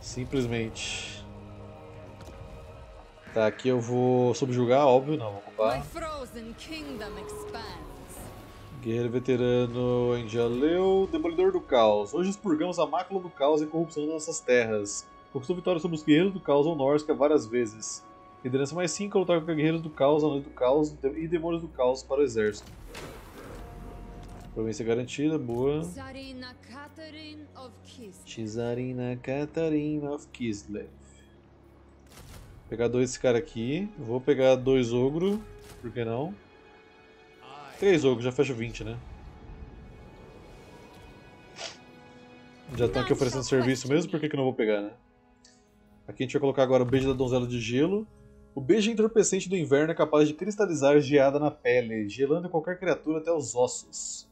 Simplesmente. Tá, aqui eu vou subjugar, óbvio, não, vou ocupar. frozen kingdom expands. Guerreiro veterano Enjaleu, Demolidor do Caos. Hoje expurgamos a mácula do caos e corrupção das nossas terras. Conquistou vitória sobre os Guerreiros do Caos ou Norsca várias vezes. Liderança mais 5 a lutar contra Guerreiros do Caos, Anões do Caos e Demônios do Caos para o exército. Província garantida, boa. Tsarina Catherine of Catarina of Kislev. Vou pegar dois desse cara aqui. Vou pegar dois ogro, por que não? Três ogros, já fecha 20, né? Já estão aqui oferecendo serviço mesmo, por que, que não vou pegar, né? Aqui a gente vai colocar agora o beijo da donzela de gelo. O beijo entorpecente do inverno é capaz de cristalizar geada na pele, gelando qualquer criatura até os ossos.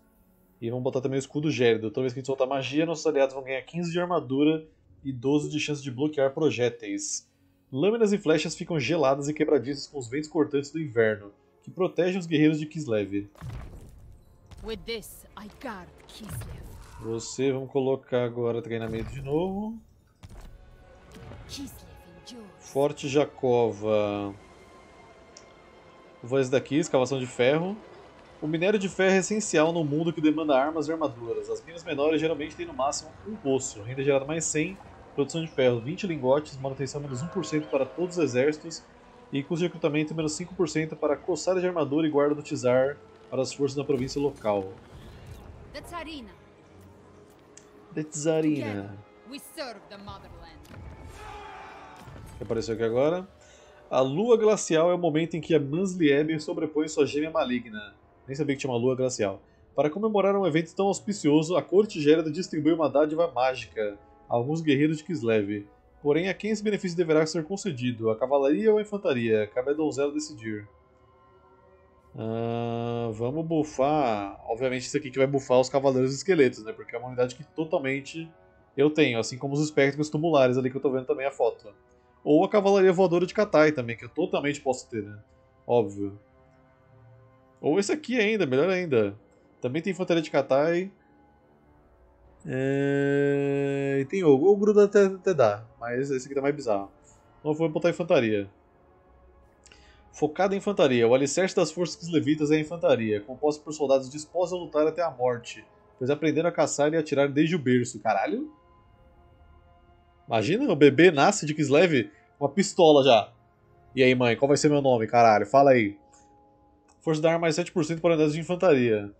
E vamos botar também o escudo gélido. Toda vez que a gente soltar magia, nossos aliados vão ganhar 15 de armadura e 12 de chance de bloquear projéteis. Lâminas e flechas ficam geladas e quebradiças com os ventos cortantes do inverno, que protegem os guerreiros de Kislev. With this, I guard Kislev. Você, vamos colocar agora treinamento de novo. Forte Jacova. Vou esse daqui, escavação de ferro. O minério de ferro é essencial no mundo que demanda armas e armaduras. As minas menores geralmente têm no máximo um poço, renda gerada mais 100, produção de ferro 20 lingotes, manutenção menos 1% para todos os exércitos e custo de recrutamento menos 5% para coçada de armadura e guarda do Tizar para as forças da província local. The Tsarina. The motherland. que apareceu aqui agora. A lua glacial é o momento em que a Manslieber sobrepõe sua gêmea maligna. Nem sabia que tinha uma lua glacial. Para comemorar um evento tão auspicioso, a corte gélida distribui uma dádiva mágica a alguns guerreiros de Kislev. Porém, a quem esse benefício deverá ser concedido? A cavalaria ou a infantaria? Cabe a donzela decidir. Ah, vamos bufar. Obviamente, isso aqui que vai bufar os cavaleiros esqueletos, né? Porque é uma unidade que totalmente eu tenho, assim como os espectros tumulares ali que eu tô vendo também a foto. Ou a Cavalaria Voadora de Katai também, que eu totalmente posso ter, né? Óbvio. Ou esse aqui ainda, melhor ainda. Também tem Infantaria de Katai. É... E tem Ogro. Ogro dá até, até dá, mas esse aqui tá mais bizarro. Então vou botar Infantaria. Focada em Infantaria. O alicerce das forças kislevitas é a Infantaria, composta por soldados dispostos a lutar até a morte, pois aprenderam a caçar e atirar desde o berço. Caralho? Imagina, o bebê nasce de Kislev com uma pistola já. E aí, mãe, qual vai ser meu nome, caralho? Fala aí. Força da arma mais 7% para unidades de infantaria.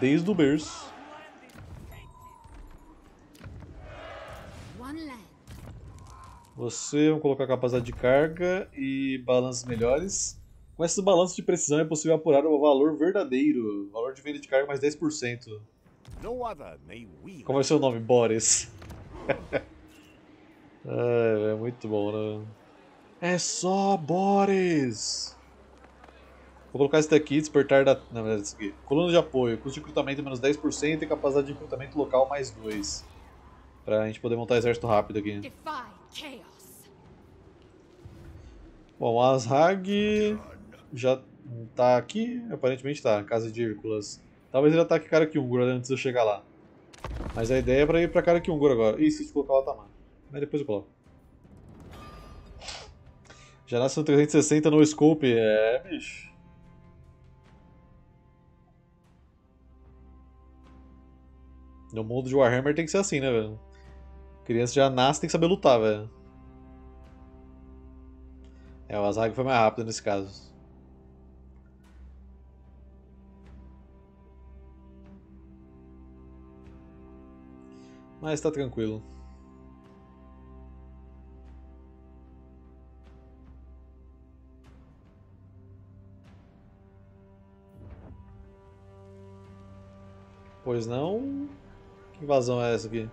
Desde o berço. Você, vamos colocar capacidade de carga e balanços melhores. Com esses balanços de precisão é possível apurar o valor verdadeiro. Valor de venda de carga mais 10%. No other may wield Qual vai ser o nome? Boris. é, é muito bom, né? É só Boris! Vou colocar esse daqui, despertar da. Na verdade, esse aqui. Coluna de apoio, custo de recrutamento menos 10% e capacidade de recrutamento local mais 2. Pra gente poder montar exército rápido aqui. Bom, Asrag já tá aqui, aparentemente tá, casa de Hércules. Talvez ele ataque cara Kyungur antes de eu chegar lá. Mas a ideia é pra ir pra cara Kyungur agora. Ih, se colocar o Atamar. Mas depois eu coloco. No 360 no scope. É, bicho. No mundo de Warhammer tem que ser assim, né, velho? Criança já nasce tem que saber lutar, velho. É, o Azag foi mais rápido nesse caso. Mas tá tranquilo. Pois não? Que invasão é essa aqui?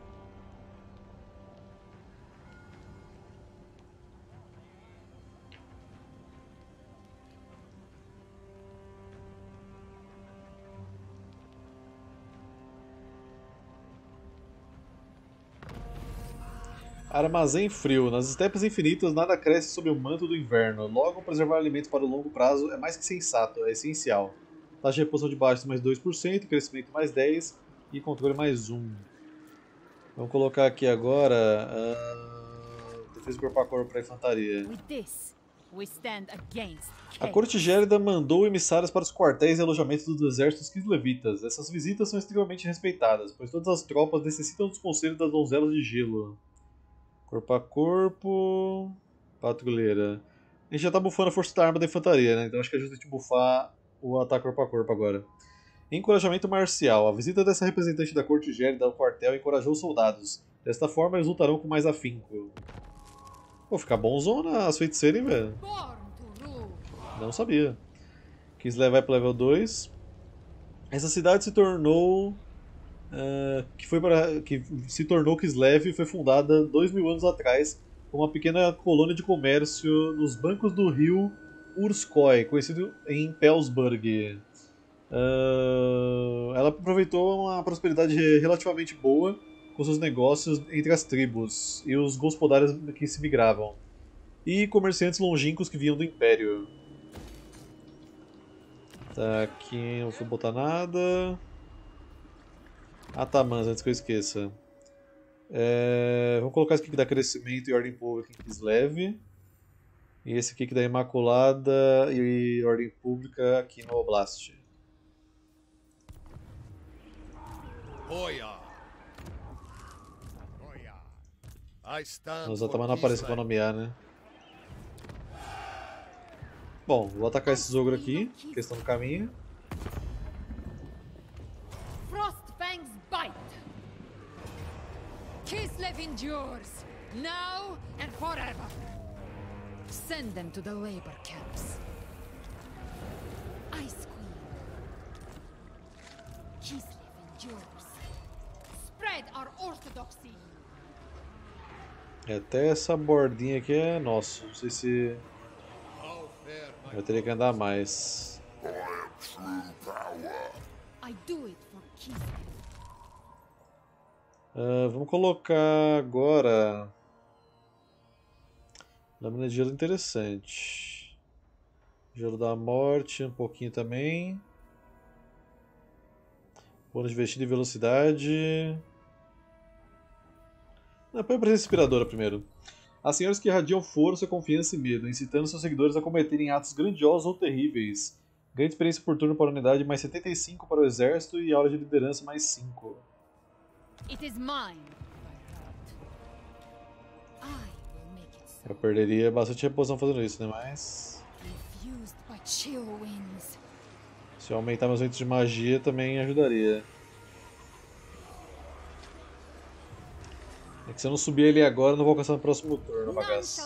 Armazém frio. Nas estepes infinitas, nada cresce sob o manto do inverno. Logo, preservar alimentos para o longo prazo é mais que sensato, é essencial. Taxa de reposição de baixos mais 2%, crescimento mais 10%, E controle mais um. Vamos colocar aqui agora. Uh, defesa corpo a corpo para infantaria. A corte gélida mandou emissários para os quartéis e alojamentos dos exércitos kislevitas. Essas visitas são extremamente respeitadas, pois todas as tropas necessitam dos conselhos das donzelas de gelo. Corpo a corpo. Patrulheira. A gente já tá bufando a força da arma da infantaria, né? Então acho que é justo a gente bufar o ataque corpo a corpo agora. Encorajamento marcial. A visita dessa representante da corte gélida ao quartel encorajou os soldados. Desta forma, eles lutarão com mais afinco. Pô, fica bonzona as feiticeiras, hein, velho? Não sabia. Kislev vai pro level 2. Essa cidade se tornou. eh, que, foi para, que se tornou Kislev e foi fundada dois mil anos atrás como uma pequena colônia de comércio nos bancos do rio Urskoy, conhecido em Pelsburg. Eh, ela aproveitou uma prosperidade relativamente boa com seus negócios entre as tribos e os gospodários que se migravam, e comerciantes longínquos que vinham do Império. Tá, aqui não vou botar nada. Ah tá, antes que eu esqueça. É, colocar esse aqui que dá crescimento e ordem pública em Kislev. E esse aqui que dá Imaculada e ordem pública aqui no Oblast. Mas for também não aparece pra nomear, né? Bom, vou atacar esse ogro aqui, que estão no caminho. Frostfang's bite. Kislev endures, now and forever. Send them to the labor camps. Ice Queen. Kislev endures. Spread our orthodoxy. E até essa bordinha aqui é nosso. Não sei se eu teria que andar mais. Ah, vamos colocar agora. Lâmina de gelo interessante. Gelo da morte, um pouquinho também. Bônus de vestido e velocidade. Não, põe a presença inspiradora primeiro. Há senhores que irradiam força, confiança e medo, incitando seus seguidores a cometerem atos grandiosos ou terríveis. Ganha experiência por turno para a unidade, mais 75 para o exército e aula de liderança, mais 5. It is mine, Eu perderia bastante reposição fazendo isso, né? Mas. Se eu aumentar meus ventos de magia também ajudaria. É que se eu não subir ele agora, eu não vou alcançar no próximo turno, bagaço.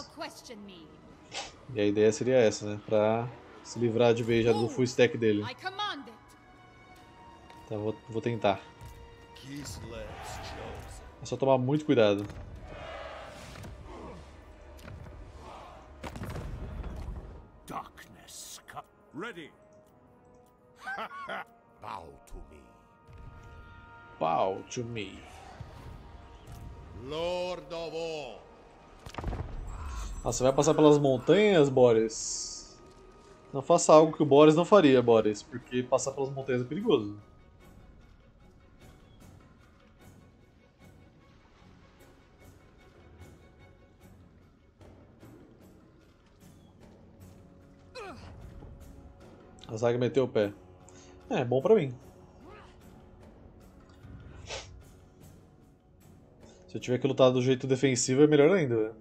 E a ideia seria essa, né? Pra se livrar de vez já do full stack dele. Então eu vou, vou tentar. É só tomar muito cuidado. Ready. Bow to me. Bow to me. Lord of all. Ah, você vai passar pelas montanhas, Boris? Não faça algo que o Boris não faria, Boris, porque passar pelas montanhas é perigoso. A zaga meteu o pé. É, bom pra mim. Se eu tiver que lutar do jeito defensivo é melhor ainda.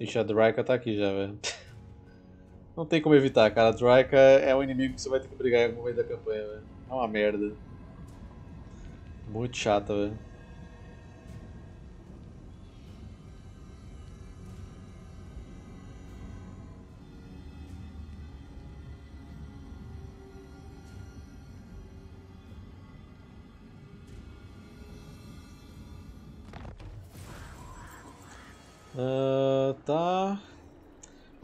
Ixi, a Draika tá aqui já, velho. Não tem como evitar, cara. A Draika é um inimigo que você vai ter que brigar em algum momento da campanha, velho. É uma merda. Muito chata, velho.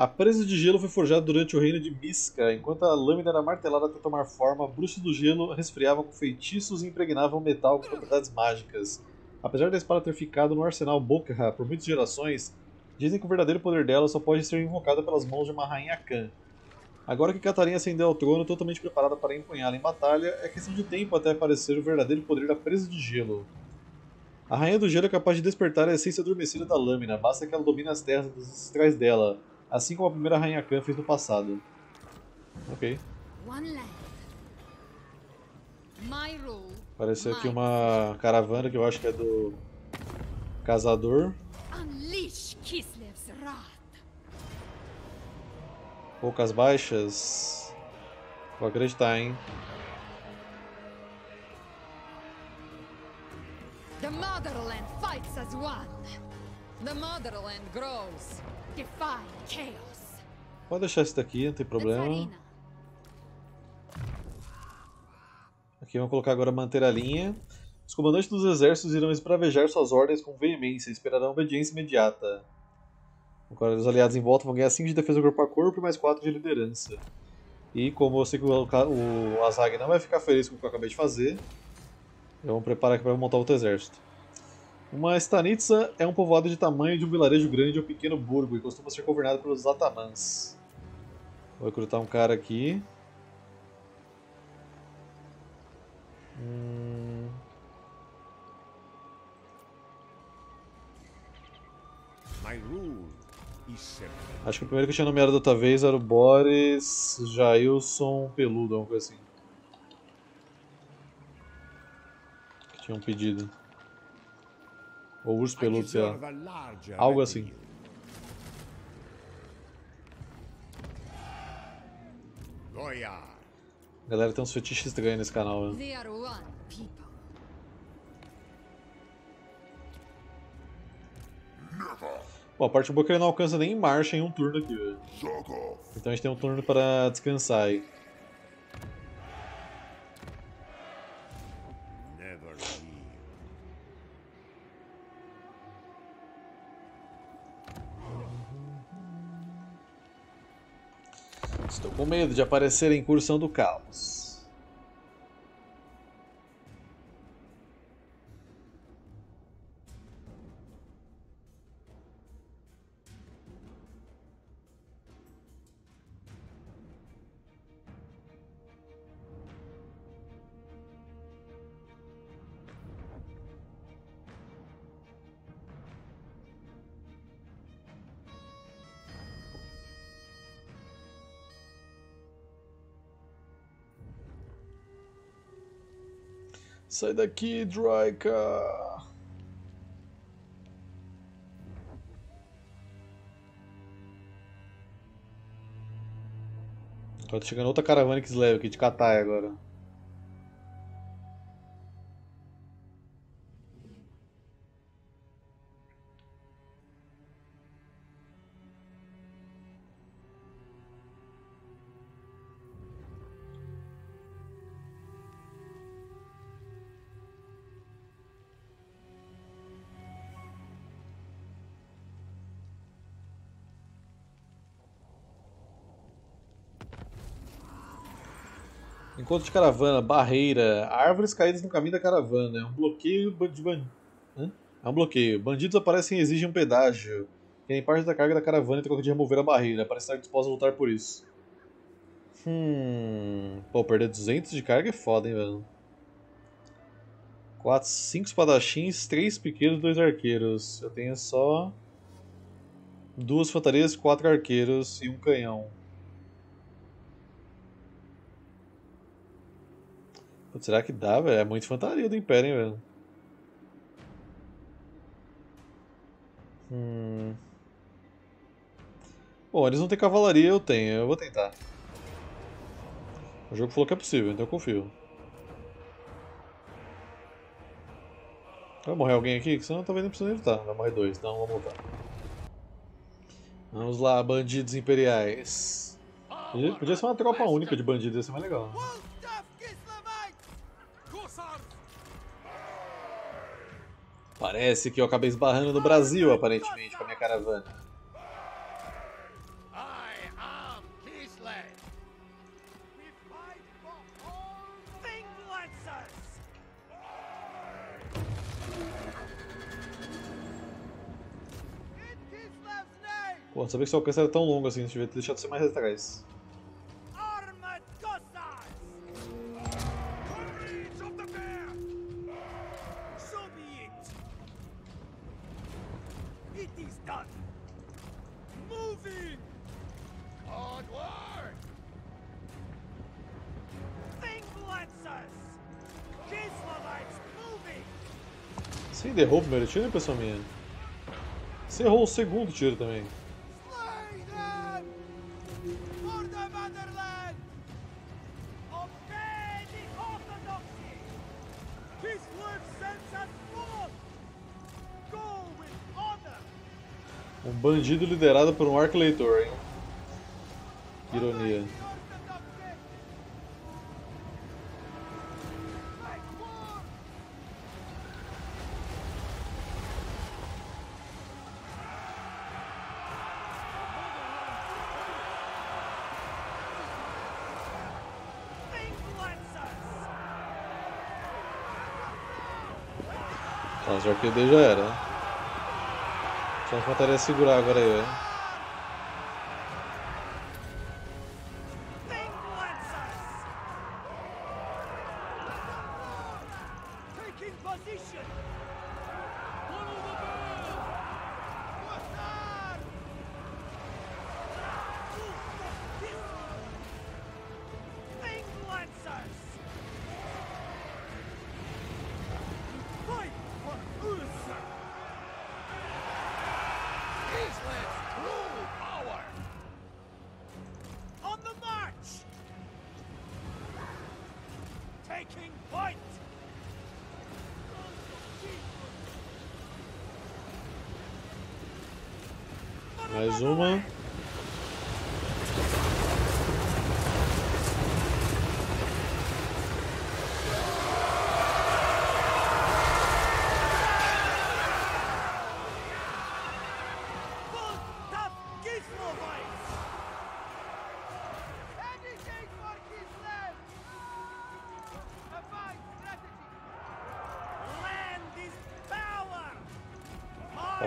A presa de gelo foi forjada durante o reino de Miska. Enquanto a lâmina era martelada até tomar forma, bruxos do gelo resfriavam com feitiços e impregnavam metal com propriedades mágicas. Apesar da espada ter ficado no arsenal Bokha por muitas gerações, dizem que o verdadeiro poder dela só pode ser invocado pelas mãos de uma rainha Khan. Agora que Catarina ascendeu ao trono totalmente preparada para empunhá-la em batalha, é questão de tempo até aparecer o verdadeiro poder da presa de gelo. A Rainha do Gelo é capaz de despertar a essência adormecida da lâmina, basta que ela domine as terras dos ancestrais dela, assim como a primeira Rainha Khan fez no passado. Ok. Apareceu aqui uma caravana que eu acho que é do wrath. Poucas baixas. Vou acreditar, hein? The motherland fights as one. The motherland grows. Pode deixar esse daqui, não tem problema. Aqui vamos colocar agora manter a linha. Os comandantes dos exércitos irão esbravejar suas ordens com veemência e esperarão obediência imediata. Agora os aliados em volta vão ganhar 5 de defesa corpo a corpo e mais 4 de liderança. E como eu sei que o, o Azag não vai ficar feliz com o que eu acabei de fazer, eu vou preparar aqui para montar outro exército. Uma stanitsa é um povoado de tamanho de um vilarejo grande ou pequeno burgo e costuma ser governado pelos atamãs. Vou recrutar um cara aqui. Hum, acho que o primeiro que eu tinha nomeado da outra vez era o Boris Jailson Peludo, alguma coisa assim. Que tinha um pedido. Ou Urso Peludo, sei lá. Algo assim. Galera, tem uns fetiches estranhos nesse canal, né? Bom, a parte boa é que ele não alcança nem em marcha em um turno aqui, velho. Então a gente tem um turno para descansar aí. Medo de aparecer a incursão do caos. Sai daqui, Draika! Tá chegando outra caravana que leva aqui de Katai agora. Encontro de caravana, barreira, árvores caídas no caminho da caravana. É um bloqueio de ban... Hã? É um bloqueio. Bandidos aparecem e exigem um pedágio. Querem parte da carga da caravana e troca de remover a barreira. Parece estar disposto a lutar por isso. Hum. Pô, perder 200 de carga é foda, hein, velho. 4, 5 espadachins, 3 piqueiros, 2 arqueiros. Eu tenho só. Duas fantarias, 4 arqueiros e um canhão. Putz, será que dá, velho? É muito infantaria do Império, hein, velho? Hum. Bom, eles não têm cavalaria, eu tenho. Eu vou tentar. O jogo falou que é possível, então eu confio. Vai morrer alguém aqui? Que senão talvez não precisa evitar. Vai morrer dois, então vamos voltar. Vamos lá, bandidos imperiais. Podia, podia ser uma tropa única de bandidos, ia ser mais legal. Parece que eu acabei esbarrando no Brasil, aparentemente, com a minha caravana. Pô, não sabia que seu alcance era tão longo assim, devia ter deixado você mais atrás. Ainda errou o primeiro tiro, impressão minha? Você errou o segundo tiro também. Um bandido liderado por um arco leitor, hein? Ironia. Nossa, o arqueiro já era. né? Só faltaria segurar agora aí, velho.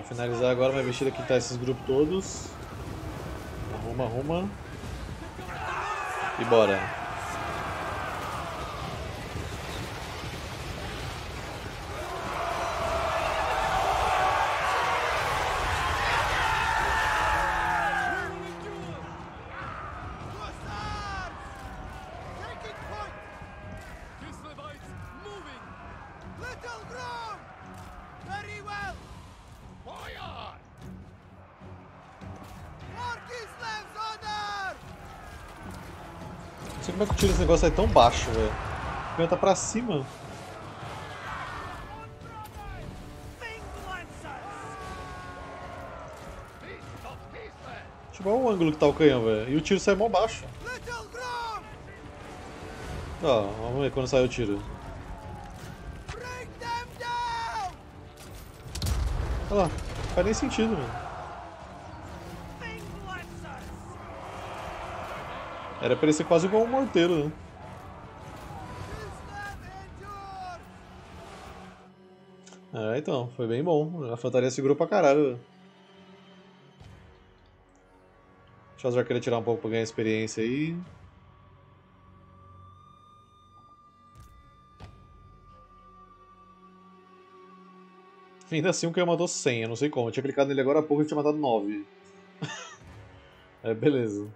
Finalizar agora, vai vestir aqui tá esses grupos todos. Arruma, arruma. E bora. Negócio é tão baixo, velho. O pra cima. Tipo, olha o ângulo que tá o canhão, velho. E o tiro sai mó baixo. Ó, vamos ver quando sai o tiro. Olha lá, não faz nem sentido, mano. Era pra ele ser quase igual um morteiro, né? É, então, foi bem bom. A infantaria segurou pra caralho. Deixa os arqueiros tirar um pouco pra ganhar experiência aí. Ainda assim o que matou 100, eu não sei como. Eu tinha clicado nele agora há pouco e tinha matado 9. é, beleza.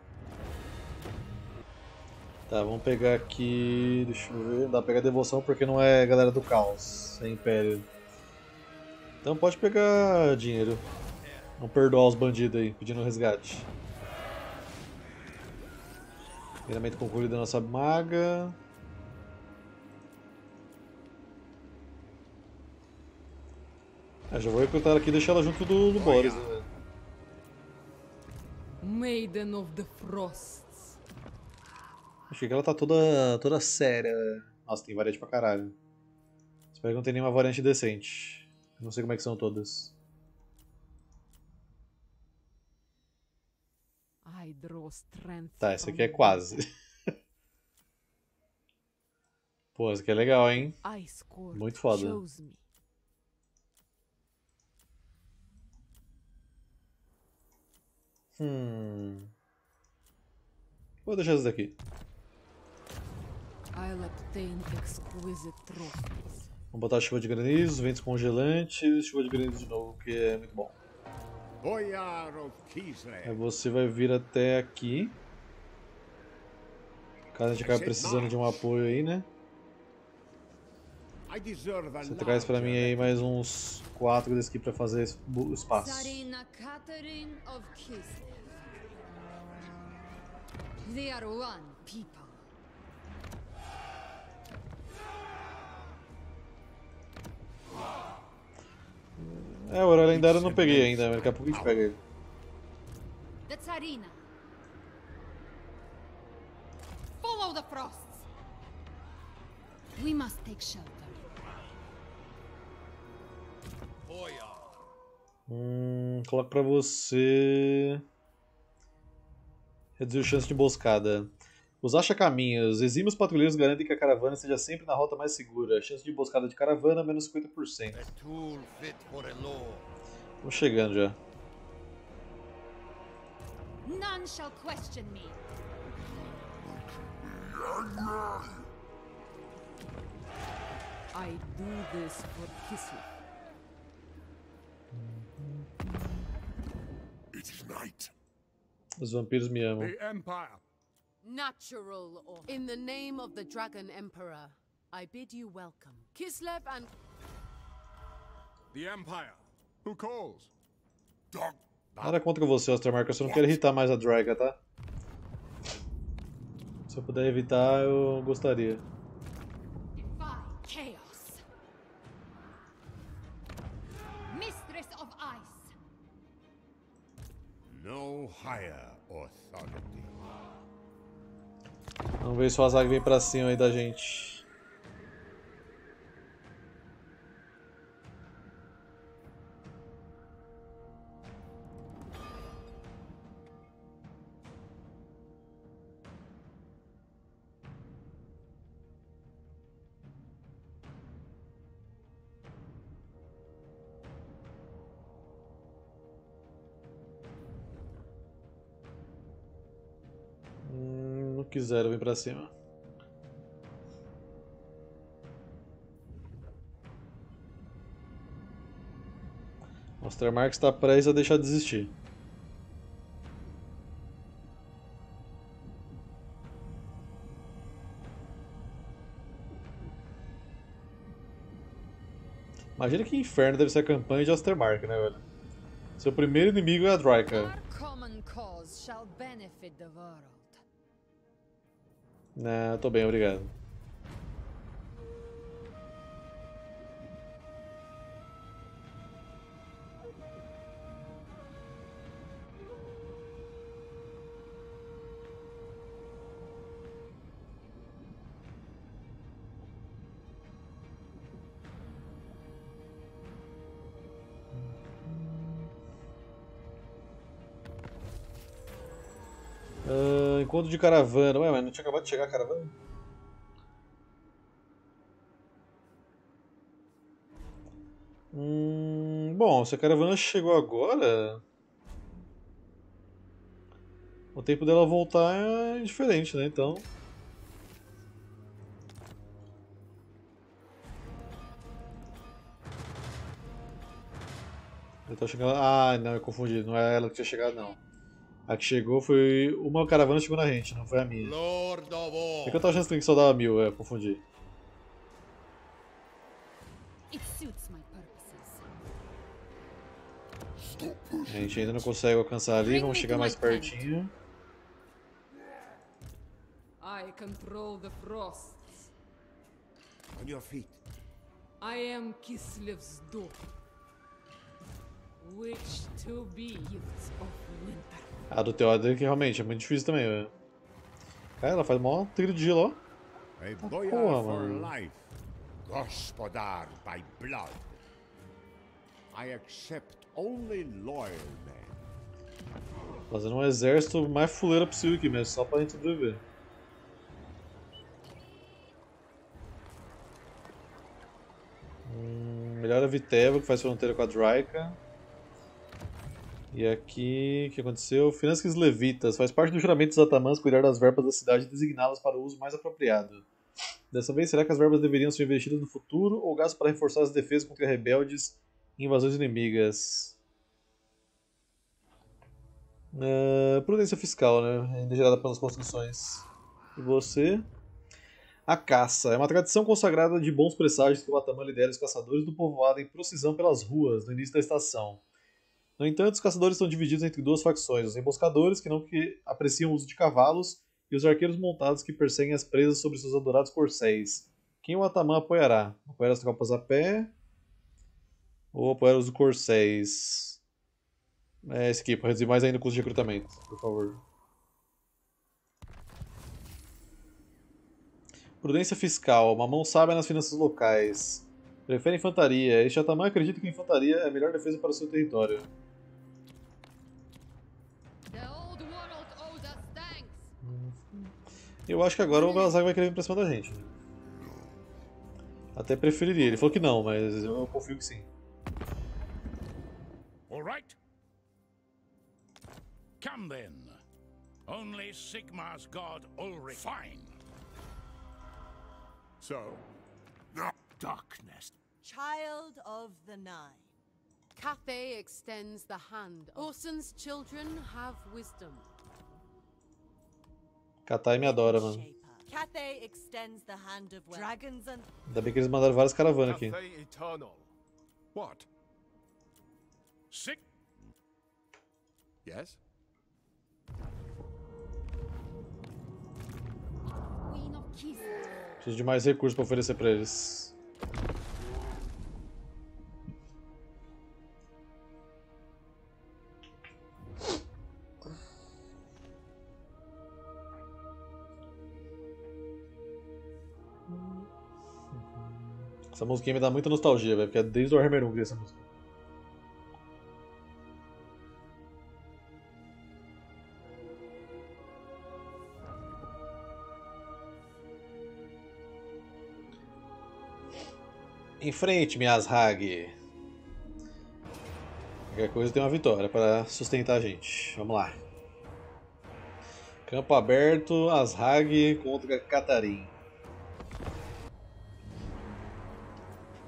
Tá, vamos pegar aqui. Deixa eu ver. Dá pra pegar devoção porque não é galera do caos, é império. Então pode pegar dinheiro. Não perdoar os bandidos aí, pedindo resgate. Treinamento concluído da nossa maga. Ah, já vou recrutar aqui e deixar ela junto do, do Boris, né? Maiden of the Frosts. Achei que ela tá toda, toda séria. Nossa, tem variante pra caralho. Espero que não tenha nenhuma variante decente. Não sei como é que são todas. Tá, esse from aqui é quase. Pô, esse aqui é legal, hein? Muito foda. Hum. Vou deixar isso daqui. Vamos botar chuva de granizo, ventos congelantes, chuva de granizo de novo, que é muito bom. Boyar of Aí você vai vir até aqui. Caso a gente acabe precisando de um apoio aí, né? Você traz pra mim aí mais uns 4 desse aqui pra fazer espaço. They are one people. É, o Hora Lendário eu não peguei ainda, mas daqui a pouco a gente pega ele. The Tsarina. Follow the frosts. We must take shelter. Boyar. Hum, coloco pra você. Reduzir chance de emboscada. Os acha-caminhos. Exímios patrulheiros garantem que a caravana esteja sempre na rota mais segura. Chance de emboscada de caravana, menos 50%. A tool fit for a lord. Estamos chegando já. None shall question me. I do this for Kislev. It is night. Os vampiros me amam. The Empire. Natural or in the name of the Dragon Emperor, I bid you welcome. Kislev and The Empire. Who calls? Dog. Nada contra você, Ostermark, eu só não quero irritar mais a Draga, tá? Se eu puder evitar, eu gostaria. Mistress of Ice. No higher authority. Vamos ver se o Azag vem pra cima aí da gente. Quiseram vir pra cima. O Ostermark está prestes a deixar de existir. Imagina que inferno deve ser a campanha de Ostermark, né, velho? Seu primeiro inimigo é a Draika. Our common cause shall benefit the world. Não, tô bem, obrigado. Encontro de caravana. Ué, mas não tinha acabado de chegar a caravana? Hum, bom, se a caravana chegou agora. O tempo dela voltar é diferente, né? Então. Eu tô chegando. Ah, não, eu confundi. Não é ela que tinha chegado, não. A que chegou foi. Uma caravana chegou na gente, não foi a minha. Lord of É que eu tava achando que só dava mil, é, confundi. It suits my purposes. A gente ainda não consegue alcançar ali, vamos chegar mais pertinho. I control the frosts. On your feet. I am Kislev's daughter. Which to be youths of winter. A do Theodric realmente é muito difícil também, velho. Cara, ela faz mó trilho de gelo, ó. A boyar porra, mano. Gospodar by blood. I accept only loyal men. Fazendo um exército mais fuleiro possível aqui mesmo, só pra gente sobreviver. Hum, melhor a Viteva, que faz fronteira com a Draika. E aqui, o que aconteceu? Finanças levitas. Faz parte do juramento dos atamãs cuidar das verbas da cidade e designá-las para o uso mais apropriado. Dessa vez, será que as verbas deveriam ser investidas no futuro ou gastas para reforçar as defesas contra rebeldes e invasões inimigas? Uh, prudência fiscal, né? Ainda gerada pelas construções. E você? A caça. É uma tradição consagrada de bons presságios que o Atamã lidera os caçadores do povoado em procissão pelas ruas no início da estação. No entanto, os caçadores estão divididos entre duas facções: os emboscadores, que não que apreciam o uso de cavalos, e os arqueiros montados que perseguem as presas sobre seus adorados corcéis. Quem o Atamã apoiará? Apoiar as tropas a pé ou apoiar os corcéis? É esse aqui, para reduzir mais ainda o custo de recrutamento, por favor. Prudência fiscal. Uma mão sábia nas finanças locais. Prefere infantaria. Este Atamã acredita que infantaria é a melhor defesa para o seu território. Eu acho que agora o Belazag vai querer vir pra cima da gente. Até preferiria. Ele falou que não, mas eu confio que sim. All right? Come then. Only Sigmar's god Ulrich. Fine. So, Darkness. Child of the Nine. Cathay extends the hand. Orson's children have wisdom. Katai me adora, mano. Shaper. Cathay extends the hand of dragons and Ainda bem que eles mandaram várias caravanas aqui. What? Yes? Preciso de mais recursos pra oferecer pra eles. Essa musiquinha me dá muita nostalgia, velho, porque é desde o Warhammer 1 que essa música. Em frente, minhas Hag. Qualquer coisa tem uma vitória para sustentar a gente. Vamos lá. Campo aberto, Ashag contra Catarim.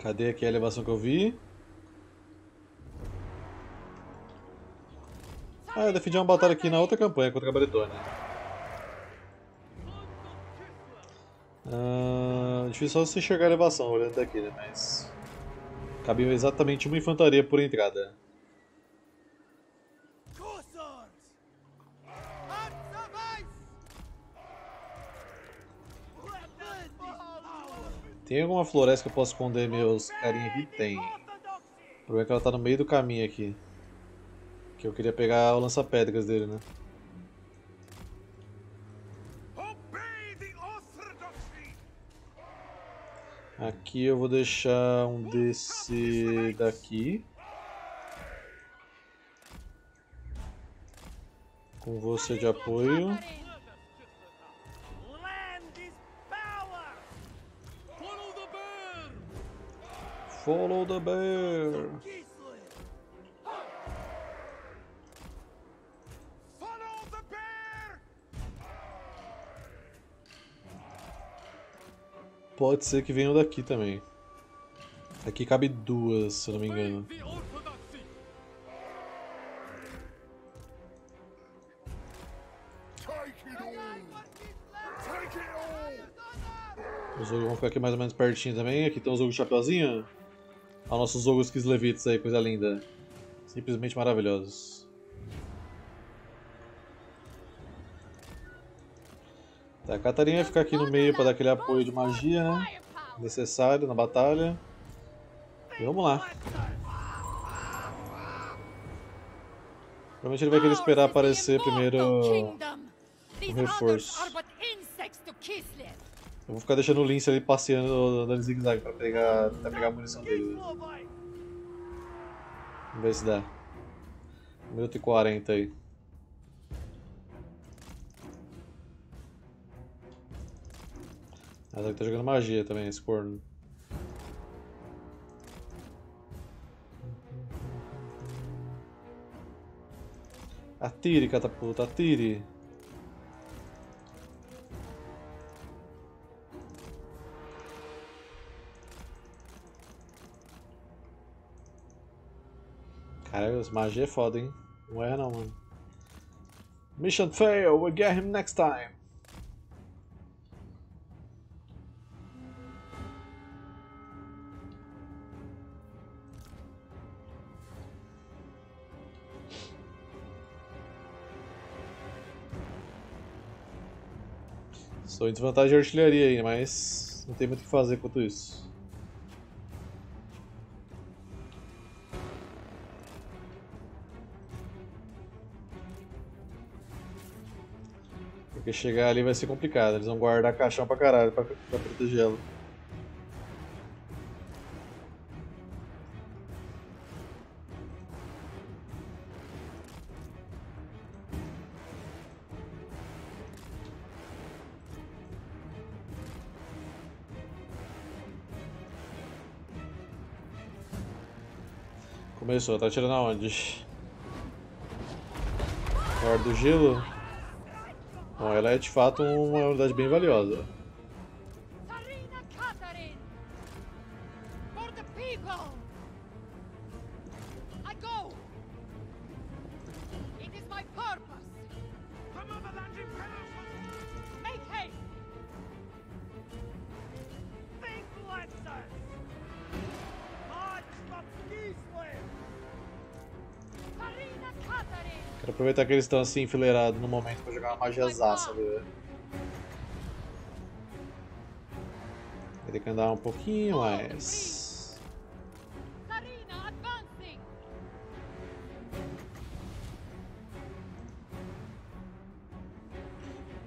Cadê aqui a elevação que eu vi? Ah, eu defendi uma batalha aqui na outra campanha contra a Bretônia. Ah, difícil só você enxergar a elevação olhando daqui, né? Mas. Cabia exatamente uma infantaria por entrada. Tem alguma floresta que eu posso esconder meus carinha aqui? Tem. O problema é que ela tá no meio do caminho aqui. Que eu queria pegar o lança-pedras dele, né? Aqui eu vou deixar um desse daqui. Com você de apoio. Follow the bear. Kislev! Follow the bear! Pode ser que venham daqui também. Aqui cabe duas, se eu não me engano. Os ogros vão ficar aqui mais ou menos pertinho também. Aqui tem os ogros chapeuzinho. Olha nossos ogros Kislevites aí, coisa linda. Simplesmente maravilhosos. Tá, a Catarina vai ficar aqui no meio para dar aquele apoio de magia, né? Necessário na batalha. E vamos lá. Provavelmente ele vai querer esperar aparecer primeiro o reforço. Eu vou ficar deixando o Lince ali passeando, dando zigue-zague pra pegar, pra pegar a munição dele. Vamos ver se dá. 1 minuto e 40 aí. Ah, tá jogando magia também, esse corno. Atire, catapulta, atire. As magia é foda, hein? Não é não, mano. Mission fail, we'll get him next time. Estou em desvantagem de artilharia aí, mas não tem muito o que fazer quanto isso. Chegar ali vai ser complicado, eles vão guardar caixão pra caralho pra, pra proteger ela. Começou, tá atirando aonde? Guarda do gelo? Ela é de fato uma unidade bem valiosa. Aproveitar que eles estão assim enfileirados no momento pra jogar uma magia zaça ali, velho. Vai ter que andar um pouquinho mais.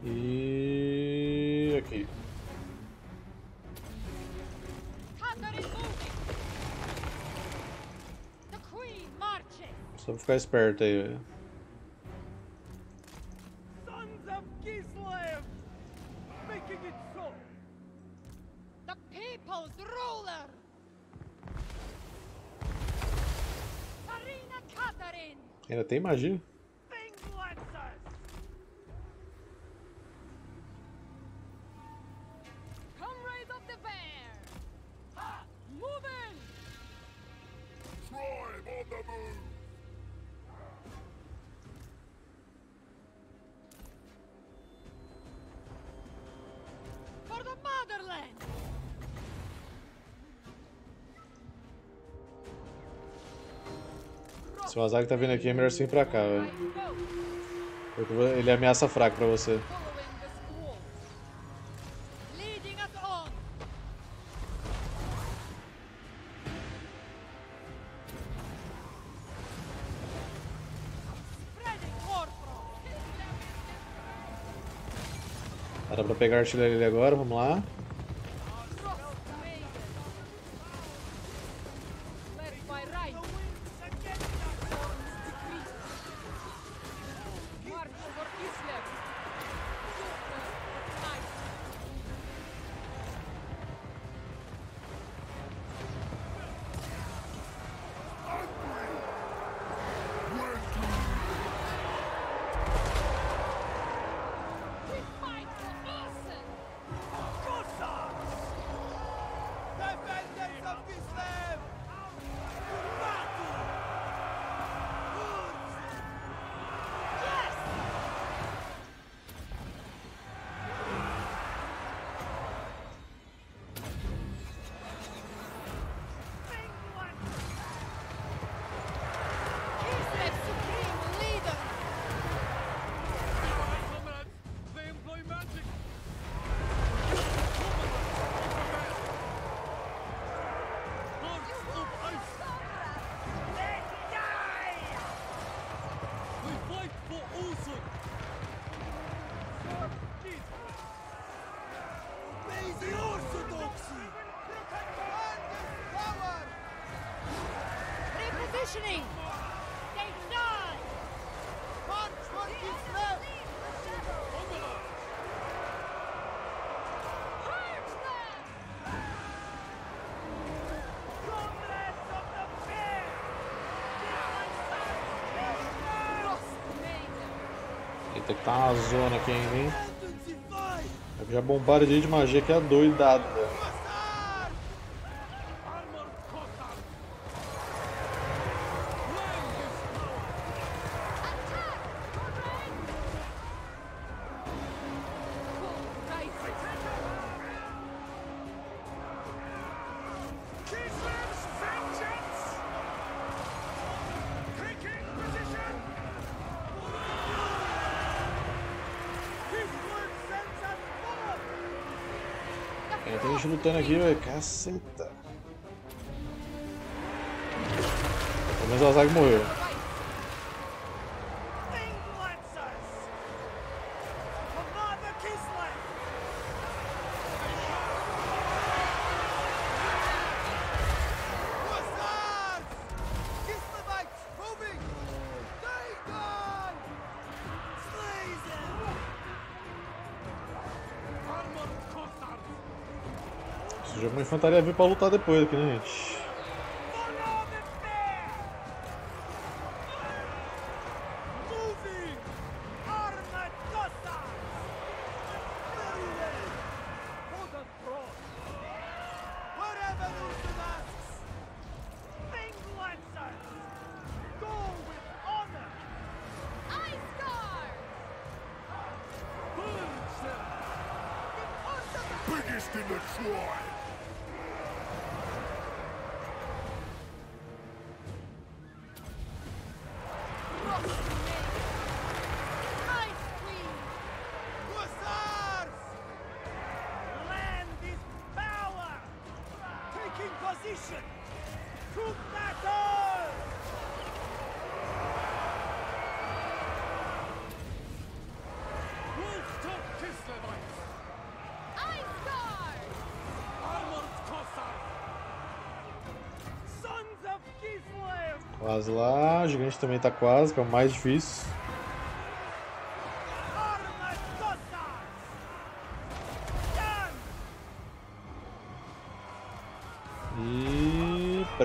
E aqui. Só ficar esperto aí, velho. Ainda tem magia? Se o Azag tá vindo aqui, é melhor você vir pra cá, velho. Ele ameaça fraco pra você. Dá pra pegar a artilharia agora, vamos lá. Eita, que tá uma zona aqui ainda, hein? Já bombardeio de magia que é doidado, Lutando aqui, velho. Caceta. Pelo menos o Azag morreu. Infantaria vir pra lutar depois aqui, né, gente? Position! To battle! Wolfstop Kislevites! Armored! Sons of Kislev! Quase lá. O gigante também tá quase, que é o mais difícil.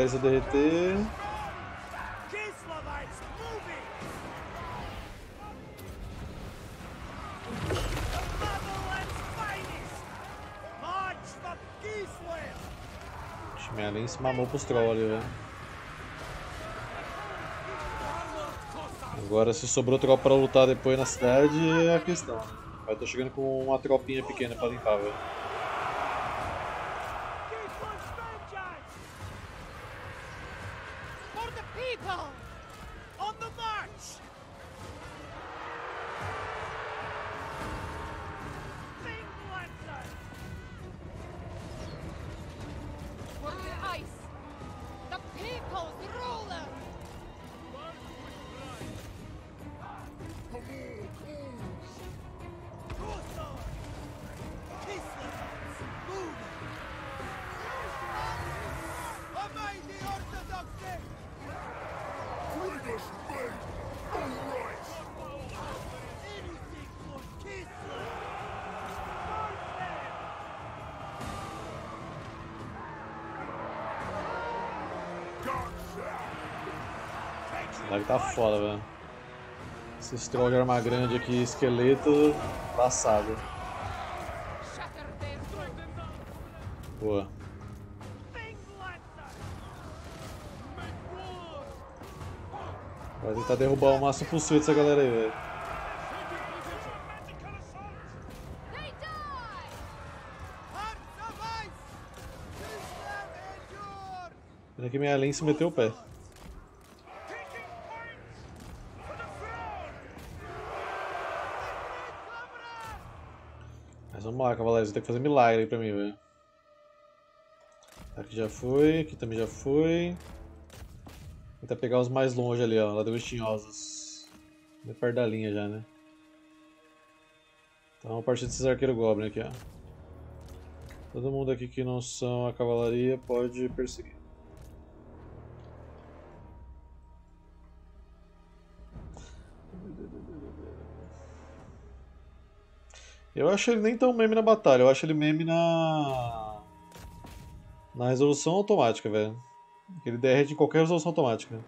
For Kislev! O time além se mamou pros trolls velho. Agora, se sobrou tropa pra lutar depois na cidade, é a questão. né? Vai tô chegando com uma tropinha pequena pra limpar, velho. Tá foda, velho. Esses trolls de arma grande aqui, esqueleto, passado. Boa. Vai tentar derrubar o máximo possível dessa galera aí, velho. Pena que minha além se meteu o pé. Taking point for the throne! Mas vamos lá, cavaleiros. Ter que fazer milagre aí pra mim, velho. Aqui já foi, aqui também já foi. Tentar pegar os mais longe ali, ó. Ladrões tinhosos. Bem perto da linha já, né? Então, a partir desses arqueiros goblin aqui, ó. Todo mundo aqui que não são a cavalaria pode perseguir. Eu acho ele nem tão meme na batalha, eu acho ele meme na. Na resolução automática, velho. Ele derrete em qualquer resolução automática.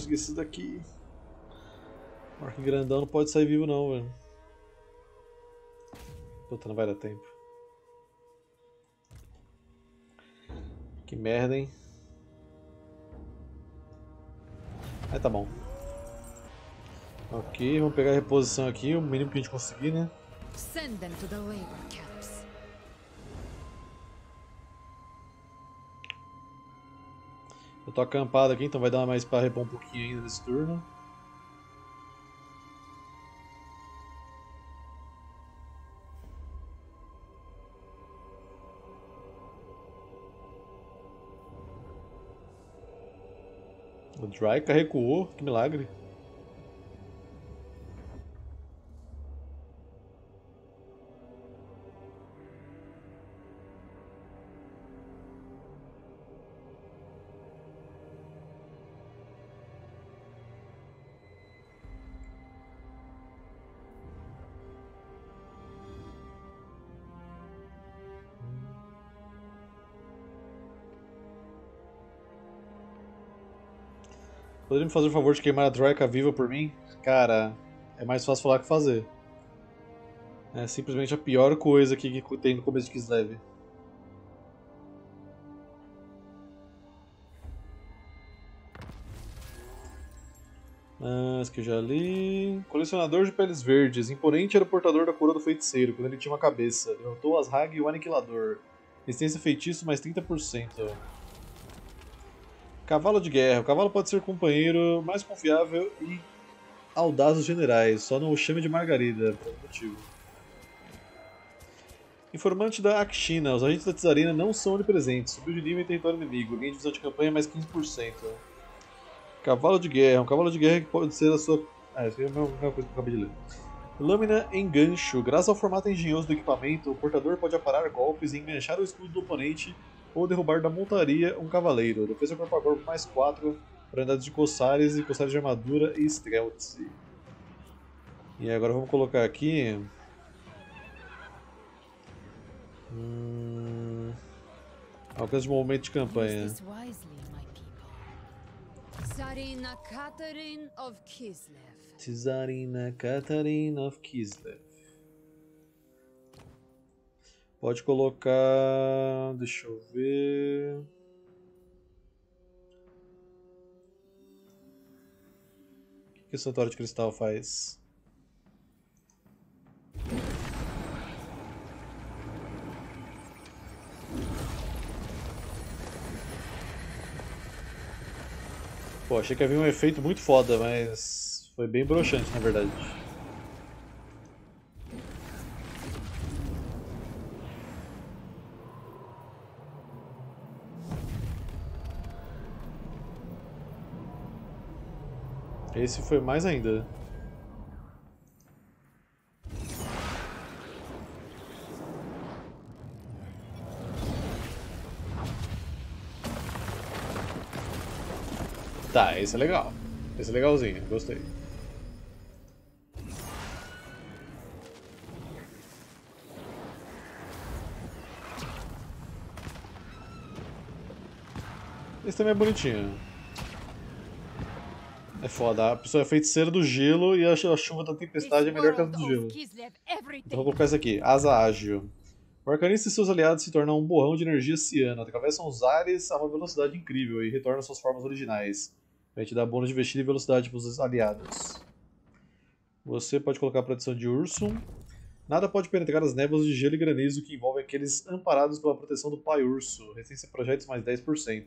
Perseguir esses daqui. Mark grandão não pode sair vivo não, velho. Puta, não vai dar tempo. Que merda, hein? Aí tá bom. Ok, vamos pegar a reposição aqui, o mínimo que a gente conseguir, né? Send them to the labor camps. Eu tô acampado aqui, então vai dar mais pra repor um pouquinho ainda nesse turno. O Dryka recuou, que milagre. Poderia me fazer o favor de queimar a Draca viva por mim? Cara, é mais fácil falar que fazer. É simplesmente a pior coisa que tem no começo de Kislev. Ah, que eu já li. Colecionador de peles verdes. Imponente era o portador da coroa do feiticeiro, quando ele tinha uma cabeça. Derrotou Ashag e o Aniquilador. Resistência feitiço mais 30%. Cavalo de guerra. O cavalo pode ser companheiro mais confiável e audaz dos generais. Só não o chame de Margarida, por algum motivo. Informante da Akshina. Os agentes da Tsarina não são onipresentes. Subiu de nível em território inimigo. Ganha de visão de campanha mais 15%. Cavalo de guerra. Um cavalo de guerra que pode ser a sua. Ah, isso é a mesma coisa que eu acabei de ler. Lâmina em gancho. Graças ao formato engenhoso do equipamento, o portador pode aparar golpes e enganchar o escudo do oponente ou derrubar da montaria um cavaleiro. Defesa corpo a corpo mais 4 para unidades de cossares e cossares de armadura e stealth. E agora vamos colocar aqui. Hum... Alcance de movimento de campanha. Tsarina Catherine of Kislev. Tsarina Catherine of Kislev. Pode colocar. Deixa eu ver. O que o Santuário de Cristal faz? Pô, achei que havia um efeito muito foda, mas foi bem broxante na verdade. Esse foi mais ainda. Tá, esse é legal. Esse é legalzinho, gostei. Esse também é bonitinho. É foda, a pessoa é feiticeira do gelo e a chu- a chuva da tempestade é melhor que a do gelo. Então vou colocar isso aqui, asa ágil. O arcanista e seus aliados se tornam um borrão de energia ciano, atravessam os ares a uma velocidade incrível e retornam às suas formas originais. Vai te dar bônus de vestido e velocidade para os aliados. Você pode colocar a proteção de Ursum. Nada pode penetrar as névoas de gelo e granizo que envolvem aqueles amparados pela proteção do Pai Urso. Resistência a projetos mais 10%.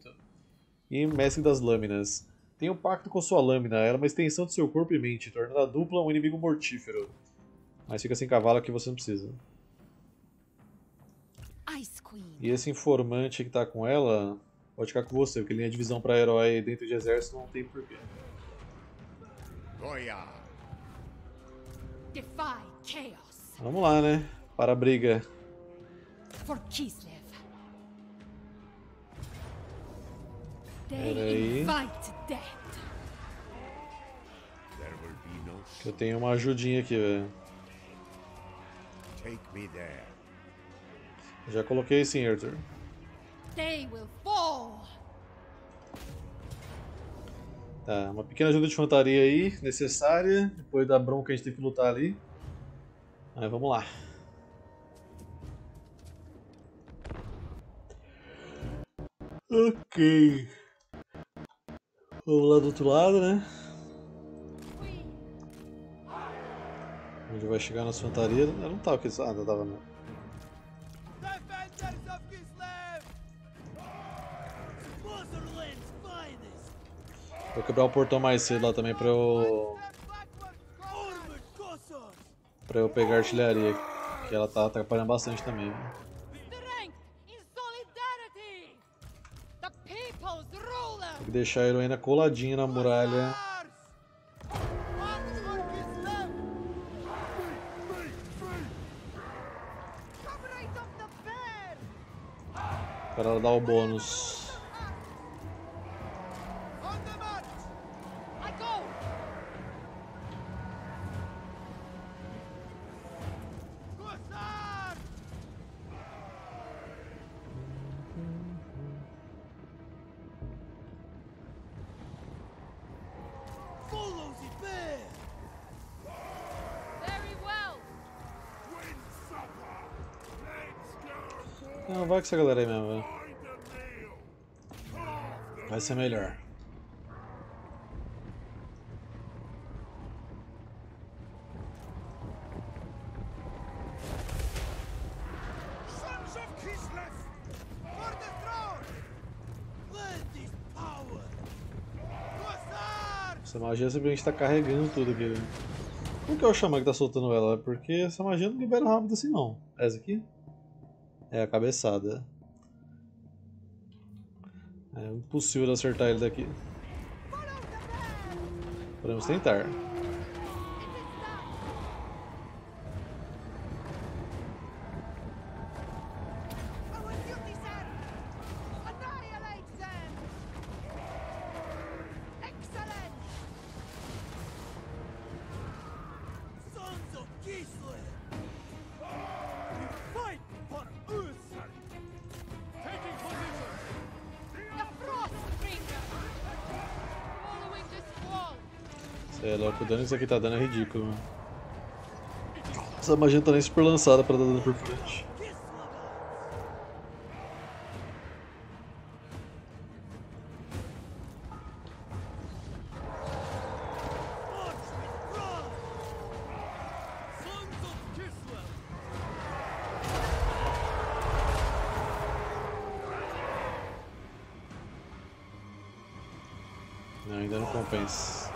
E Mestre das Lâminas. Tem um pacto com sua lâmina, ela é uma extensão do seu corpo e mente, tornando a dupla um inimigo mortífero. Mas fica sem cavalo aqui você não precisa. Ice Queen. E esse informante que tá com ela, pode ficar com você, porque linha de visão pra herói dentro de exército não tem porquê. Goya. Defy chaos. Vamos lá, né? Para a briga. For Kislev. Peraí. Que eu tenho uma ajudinha aqui, velho. Já coloquei sim, Arthur. Tá, uma pequena ajuda de infantaria aí, necessária. Depois da bronca a gente tem que lutar ali. Aí vamos lá. Ok. Vamos lá do outro lado, né? Onde vai chegar nossa infantaria? Eu não tava aqui. Ah, não tava não. Vou quebrar o portão mais cedo lá também pra eu. Pra eu pegar a artilharia. Que ela tá atrapalhando bastante também. viu? Deixar a heroína coladinha na muralha. Para ela dar o bônus. Com essa galera aí mesmo, velho. Vai ser melhor. Essa magia simplesmente tá carregando tudo aqui. né? Por que é o Xamã que tá soltando ela? É Porque essa magia não libera rápido assim não. Essa aqui? É a cabeçada. É impossível acertar ele daqui. Podemos tentar. Dano isso aqui tá dando é ridículo. Mano. Essa magia não tá nem super lançada pra dar dano por frente. Não, ainda não compensa.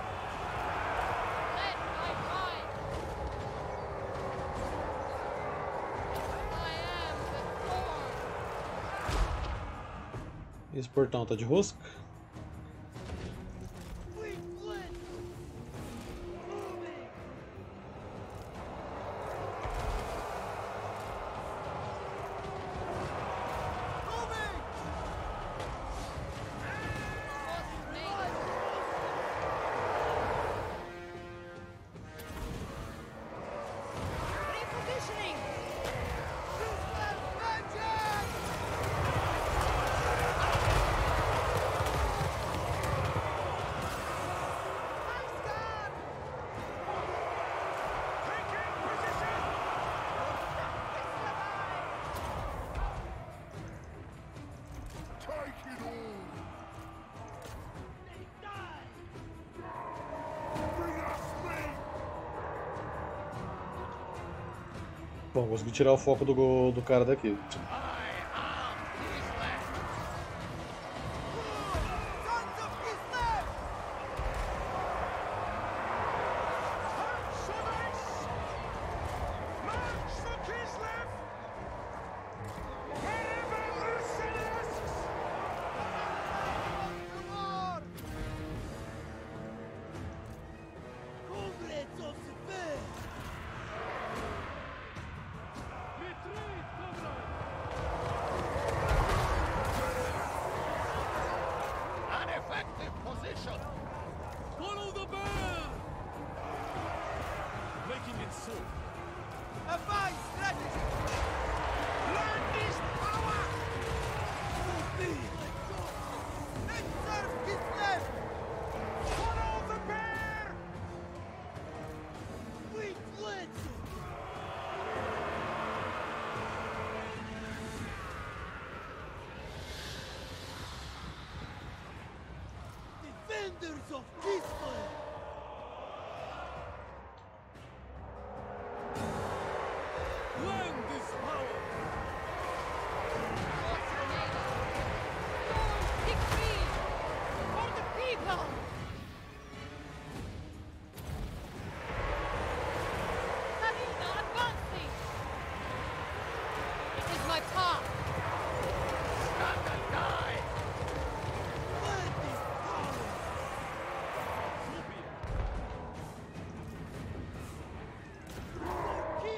Led by mine! I am the Thorn! E esse portão tá de rosca? Consegui tirar o foco do, do cara daqui. Defenders of Kislev!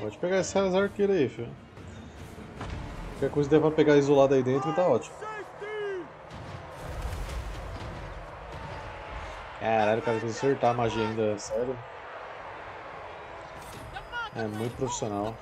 Pode pegar essas arqueiras aí, filho. Qualquer coisa que der pra pegar isolado aí dentro tá ótimo. Caralho, o cara quis acertar a magia ainda, sério. É muito profissional.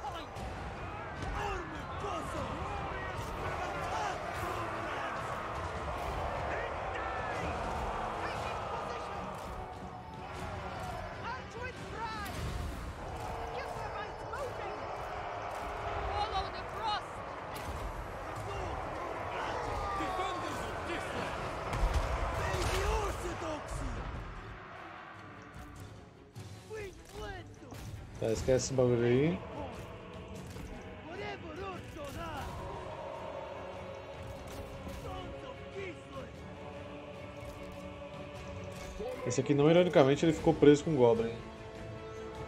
Esquece esse bagulho aí. Esse aqui não, ironicamente, ele ficou preso com um Goblin.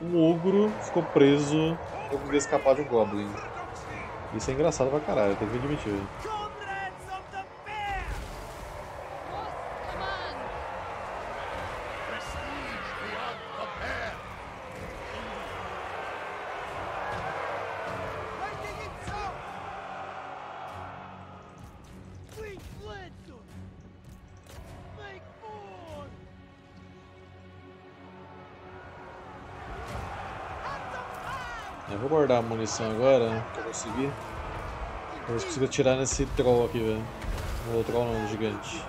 Um ogro ficou preso pra conseguir escapar de um Goblin. Isso é engraçado pra caralho, tem que admitir. A munição agora, que eu consegui. Se consigo atirar nesse troll aqui, velho. O troll não, gigante.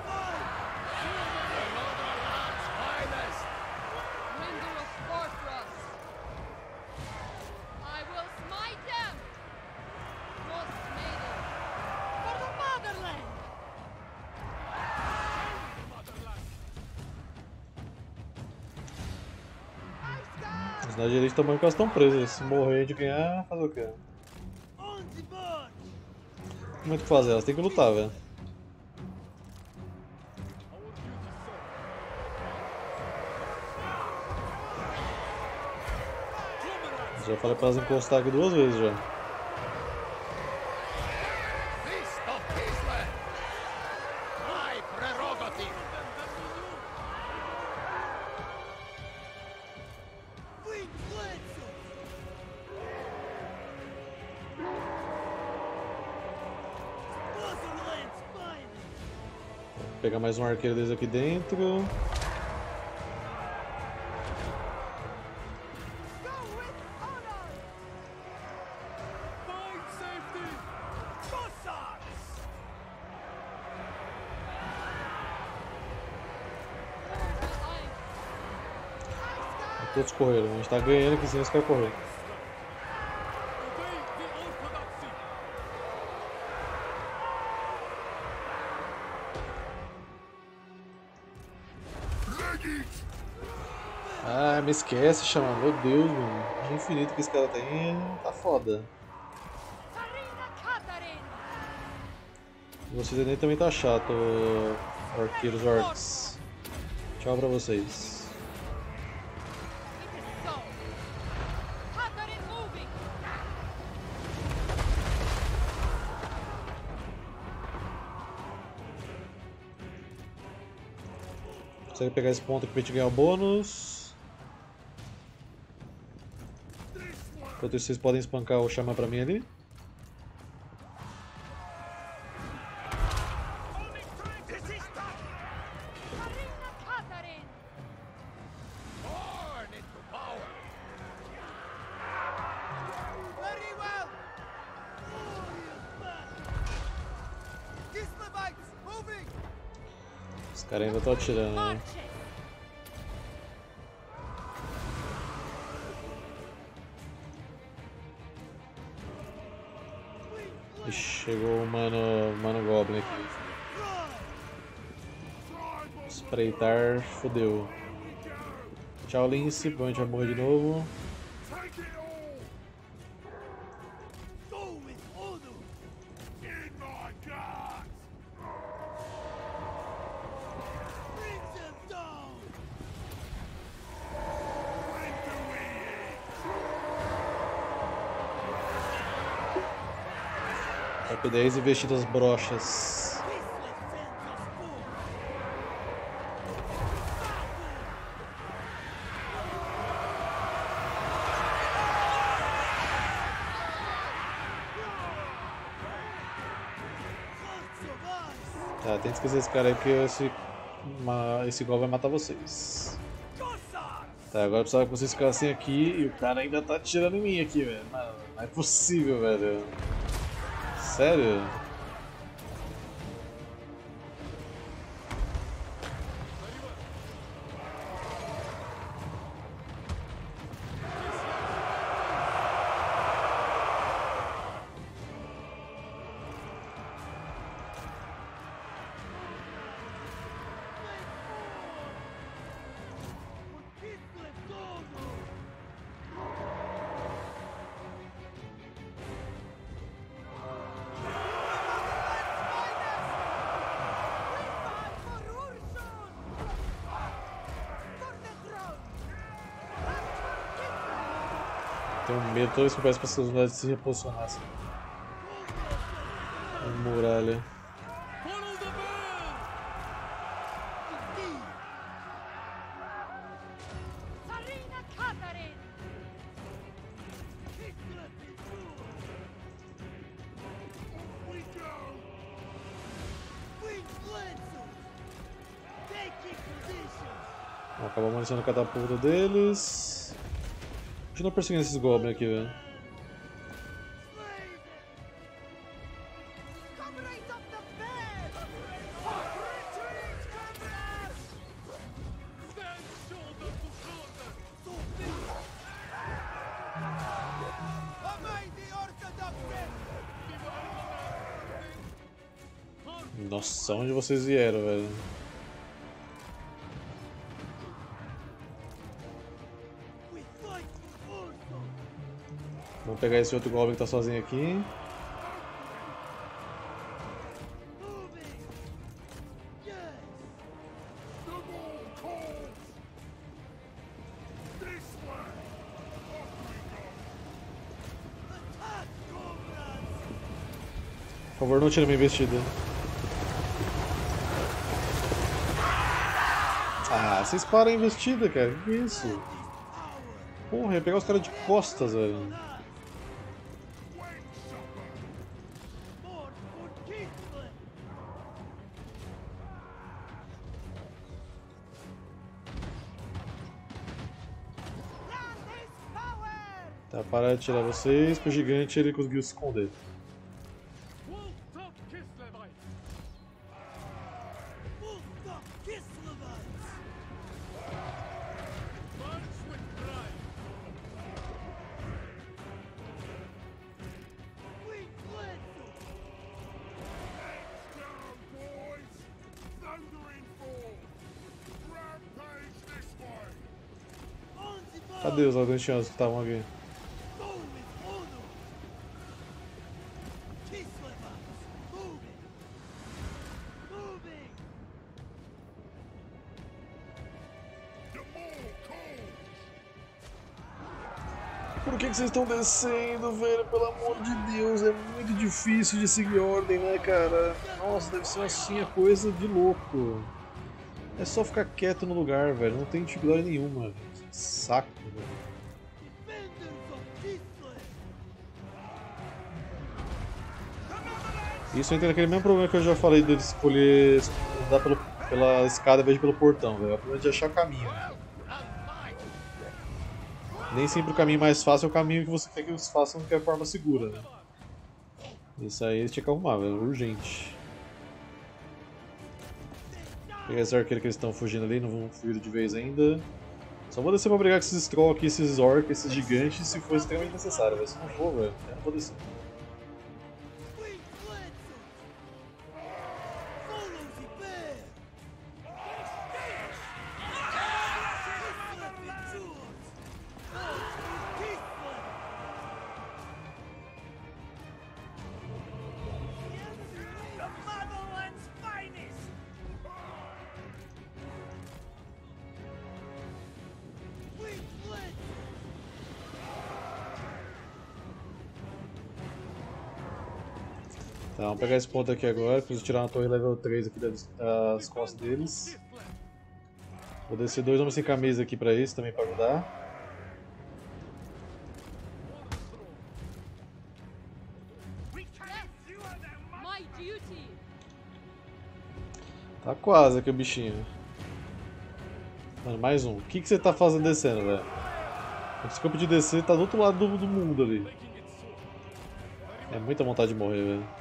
Direita também que elas estão presas. Se morrer de ganhar, fazer o quê? Muito o que fazer, elas têm que lutar, velho. Já falei pra elas encostar aqui duas vezes já. Mais um arqueiro deles aqui dentro. Todos correram. A gente tá ganhando aqui sem os caras correr. Esquece, chama. Meu Deus, mano. De infinito que esse cara tem tá foda. Vocês aí também tá chato, arqueiros orcs. Tchau pra vocês. Consegue pegar esse ponto aqui pra gente ganhar o bônus. Enquanto vocês podem espancar o Xamã pra mim ali. Os caras ainda estão atirando, né? Espreitar, fodeu. Tchau, Lince. Gente vai morrer de novo. Take it all! Go with honor! In my guts! Bring them down! When do we eat? Top 10 investidas brochas. Kislev sends us forth! Hearts of que esquecer esse cara aí porque esse, uma- esse gol vai matar vocês. Tá, agora precisava que vocês ficassem aqui e o cara ainda tá atirando em mim aqui, velho. Não, não é possível, velho. Sério? Toda que eu peço pra essas unidades se reposicionassem. Muralha. Acabou amanhecendo a catapulta deles. Continua perseguindo esses goblins aqui, velho. Nossa, onde vocês vieram, velho? Vamos pegar esse outro goblin que tá sozinho aqui. Por favor, não tire minha investida. Ah, vocês param a investida, cara. Que isso? Porra, ia pegar os caras de costas, velho. Down, boys! Thundering fall! Rampage this way! On the march! Cadê os augantianos que estavam aqui? Vocês estão descendo, velho? Pelo amor de Deus, é muito difícil de seguir ordem, né, cara? Nossa, deve ser assim a coisa de louco. É só ficar quieto no lugar, velho. Não tem dificuldade nenhuma. saco, velho. Isso entra naquele mesmo problema que eu já falei dele escolher andar pelo, pela escada em vez de pelo portão, velho. É o problema de achar caminho, né? Nem sempre o caminho mais fácil é o caminho que você quer que eles façam de forma segura, né? Isso aí eles tinham que arrumar, velho. Urgente. Pegar esse arqueiro que eles estão fugindo ali, não vão fugir de vez ainda. Só vou descer pra brigar com esses trolls aqui, esses orcs, esses gigantes, se for extremamente necessário, velho. Se não for, velho, eu não vou descer. Pegar esse ponto aqui agora. Preciso tirar uma torre level 3 aqui das, das costas deles. Vou descer dois homens sem camisa aqui pra isso também pra ajudar. Tá quase aqui o bichinho. Mano, mais um. O que, que você tá fazendo descendo, velho? Esse campo de descer tá do outro lado do, do mundo ali. É muita vontade de morrer, velho.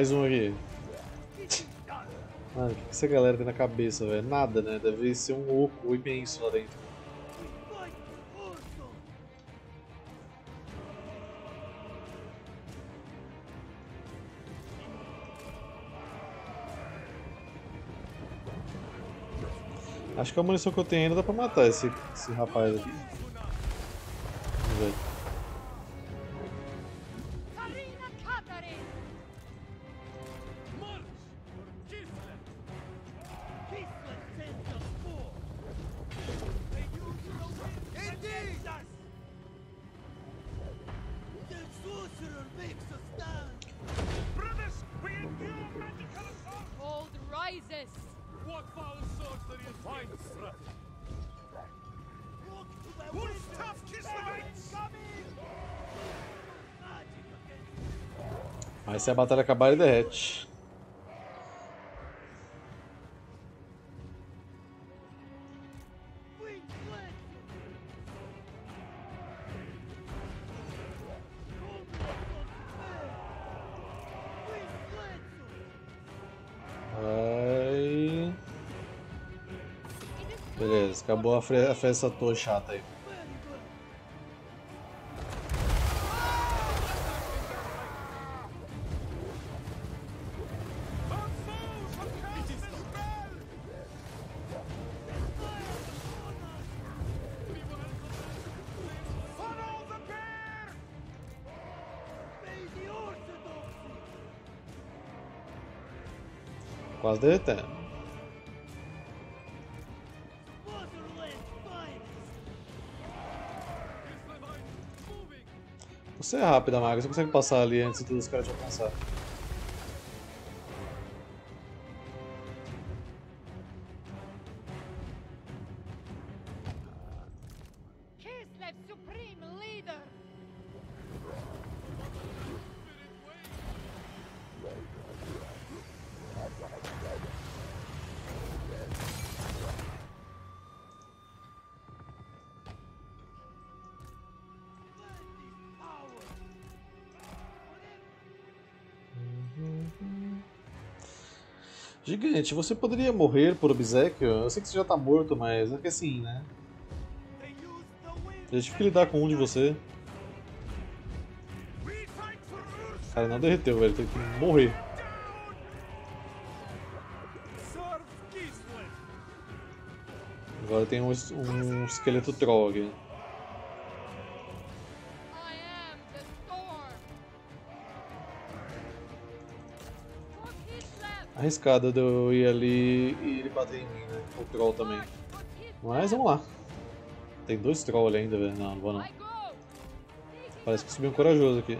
Mais um aqui. Mano, o que, essa galera tem na cabeça, velho? Nada, né? Deve ser um oco imenso lá dentro. Acho que a munição que eu tenho ainda dá pra matar esse, esse rapaz aqui. Mas se a batalha acabar, ele derrete. Vai. Beleza, acabou a, a festa toda chata aí. Finest! Você é rápida, Maga. Você consegue passar ali antes dos caras te alcançar. Gigante, você poderia morrer por obsequio? Eu sei que você já tá morto, mas é que assim, né? Já tive que lidar com um de você. Cara, não derreteu, velho. Tem que morrer. Agora tem um, um esqueleto troll aqui. Kislev. Arriscado de eu ir ali e ele bater em mim, né? O troll também. Mas vamos lá. Tem dois trolls ali ainda, velho. Não, não vou não. Parece que subiu um corajoso aqui.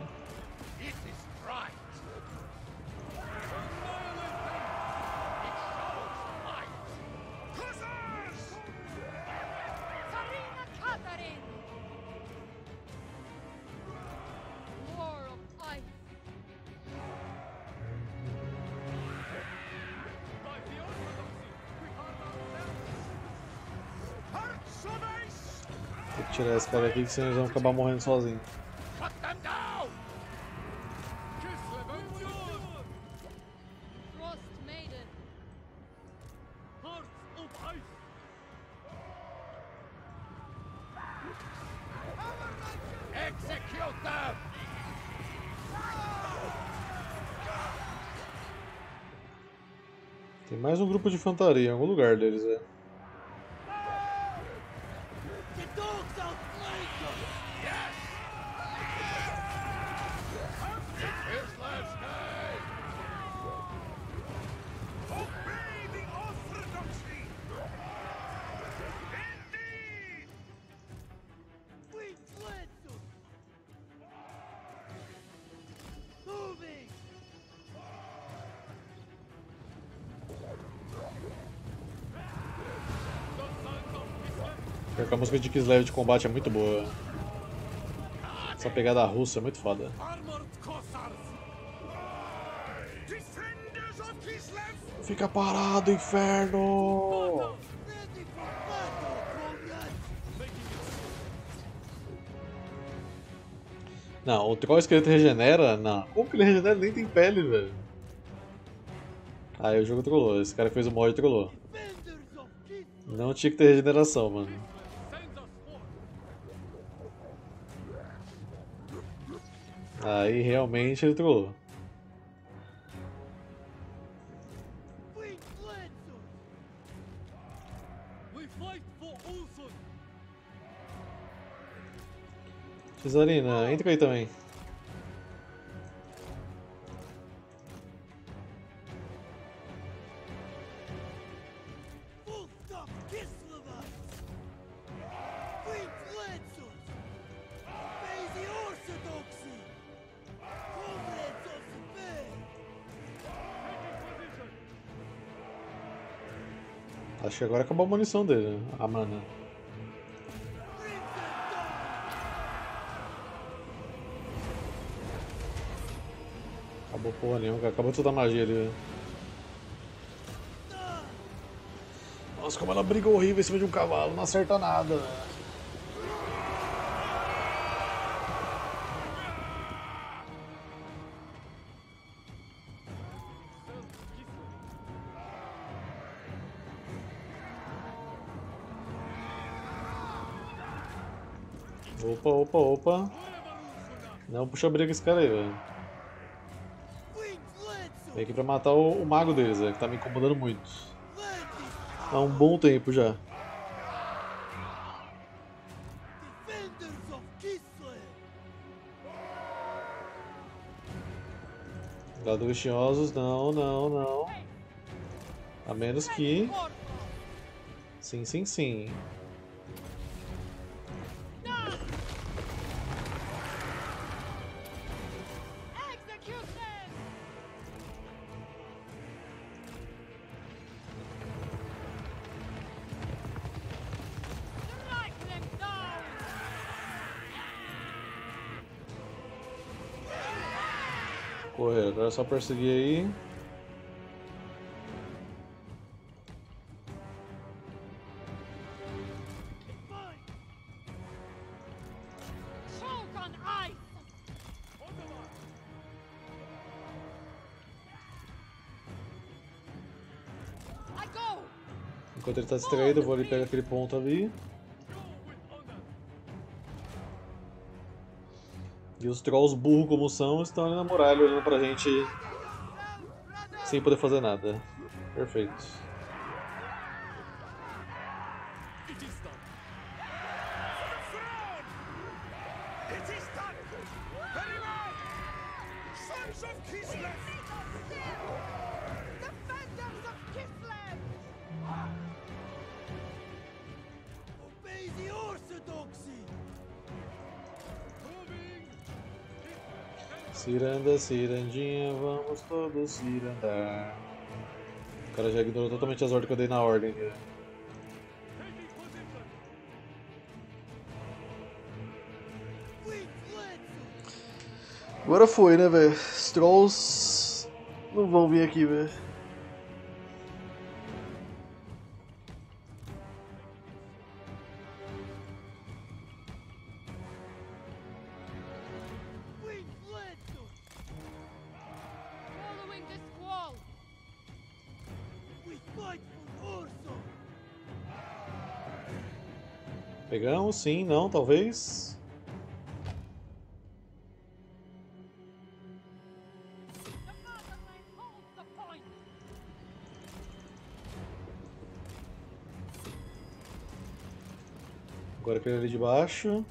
Cara aqui, que senão eles vão acabar morrendo sozinhos. Tem mais um grupo de infantaria em algum lugar deles, velho. Música de Kislev de combate é muito boa. Essa pegada russa é muito foda. Fica parado, inferno! Não, o Troll esqueleto regenera? Não. Como que ele regenera? Nem tem pele, velho. Aí o jogo trollou. Esse cara que fez o mod trollou. Não tinha que ter regeneração, mano. Aí realmente ele trollou. Cesarina, entra aí também. Agora acabou a munição dele, né? a mana. Acabou porra nenhuma, acabou toda a magia ali. down! Nossa, como ela briga horrível em cima de um cavalo, não acerta nada. Opa. Não puxa briga esse cara aí, velho. Vem aqui pra matar o, o mago deles, velho, que tá me incomodando muito. Há um bom tempo já. Jogadores tinhosos, não, não, não. A menos que. Sim, sim, sim. Correr, agora é só perseguir aí. Enquanto ele tá distraído, eu vou ali pegar aquele ponto ali. E os trolls burros como são estão ali na muralha olhando pra gente sem poder fazer nada. Perfeito. Cirandinha, vamos todos cirandar. O cara já ignorou totalmente as ordens que eu dei na ordem. Agora foi, né, velho? Os trolls não vão vir aqui, velho. Sim, não, talvez. Agora aquele ali de baixo.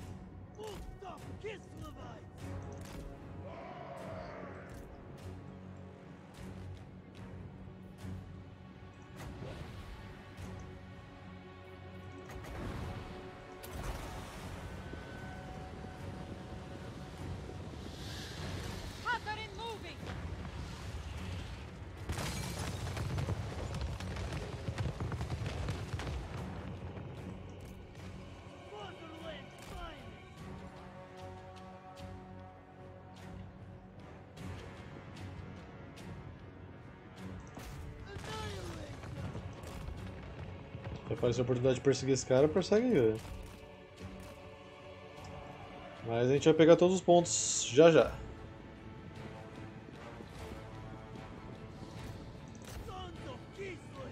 Aparecer a oportunidade de perseguir esse cara, persegue ele. Mas a gente vai pegar todos os pontos já já.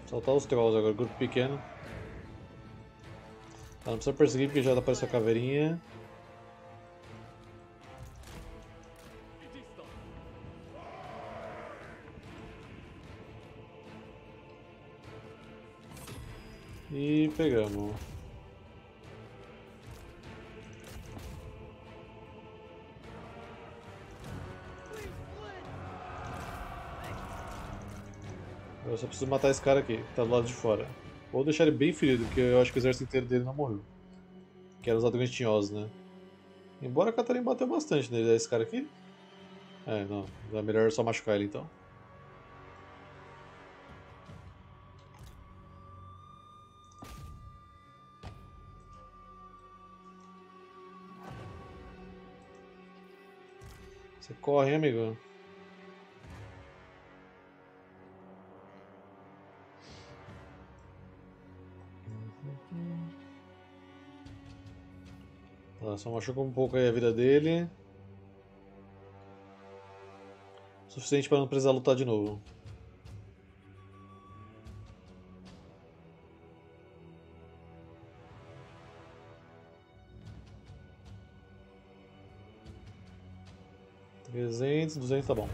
Soltar os trolls agora, grupo pequeno. Ah, não precisa perseguir porque já apareceu a caveirinha. Pegamos. Eu só preciso matar esse cara aqui, que tá do lado de fora. Ou deixar ele bem ferido, porque eu acho que o exército inteiro dele não morreu. Que era os ladrões tinhosos, né? Embora a Catarina bateu bastante nele, é esse cara aqui? É, não. É melhor só machucar ele então. Corre, hein, amigo? Tá, só machucou um pouco aí a vida dele. Suficiente para não precisar lutar de novo. Trezentos, duzentos, tá bom.